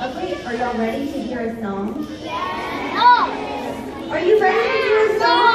Okay, are y'all ready to hear a song? Yes! No! Are you ready to hear a song?